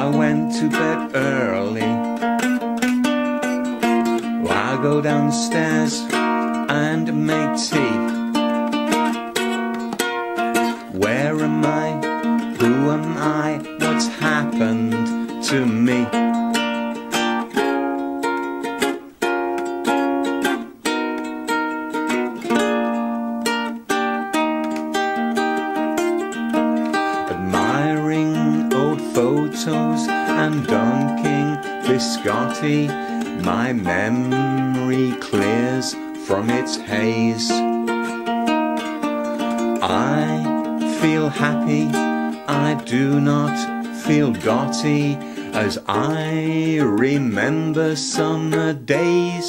I went to bed early. I go downstairs and make tea. Where am I? Who am I? What's happened to me? Admiring and dunking biscotti, my memory clears from its haze. I feel happy, I do not feel dotty as I remember summer days.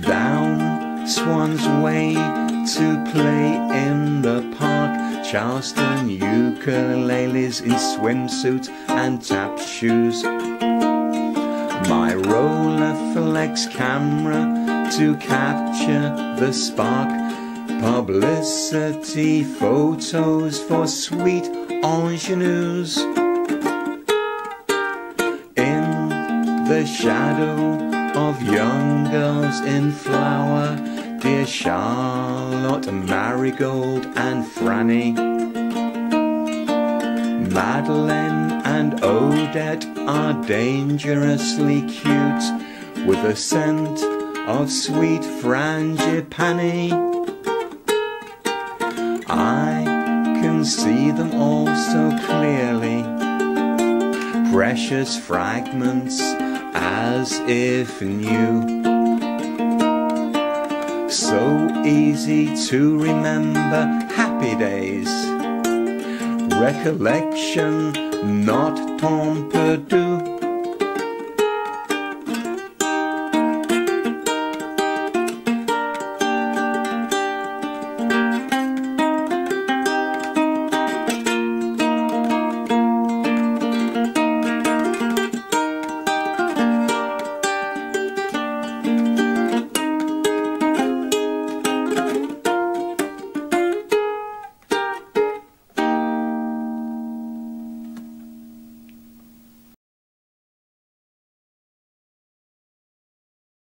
Down Swann's Way to play in the park, Charleston ukuleles in swimsuits and tap shoes. My Rolleiflex camera to capture the spark. Publicity photos for sweet ingenues. In the shadow of young girls in flower, dear Charlotte, Marigold, and Franny. Madeline and Odette are dangerously cute with a scent of sweet frangipani. I can see them all so clearly, precious fragments as if new. So easy to remember happy days recollection, not temps perdu.